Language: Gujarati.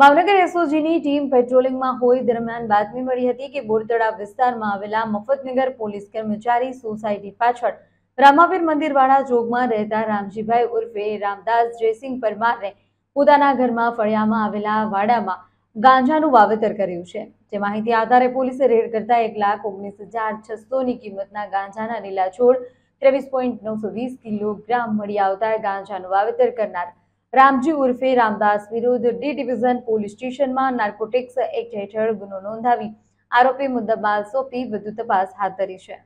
ભાવનગર એસઓજીની ટીમ પેટ્રોલિંગમાં હોય દરમિયાન બાતમી મળી હતી કે બોરતળા વિસ્તારમાં આવેલા મફતનગર પોલીસ કર્મચારી સોસાયટી પાછળ રામાવીર મંદિરવાળા જોગમાં રહેતા રામજીભાઈ ઉર્ફે રામદાસ જયસિંહ પરમારને પોતાના ઘરમાં ફળિયામાં આવેલા વાડામાં ગાંજાનું વાવેતર કર્યું છે. જે માહિતી આધારે પોલીસે રેડ કરતા એક લાખ ઓગણીસ હજાર છસોની કિંમતના ગાંજાના લીલા છોડ ત્રેવીસ પોઈન્ટ નવસો વીસ કિલોગ્રામ મળી આવતા ગાંજાનું વાવેતર કરનાર રામજી ઉર્ફે રામદાસ વિરુદ્ધ ડી ડિવિઝન પોલીસ સ્ટેશનમાં નાર્કોટિક્સ એક્ટ હેઠળ ગુનો નોંધાવી આરોપી મુદ્દામાલ સોંપી વધુ તપાસ હાથ ધરી છે.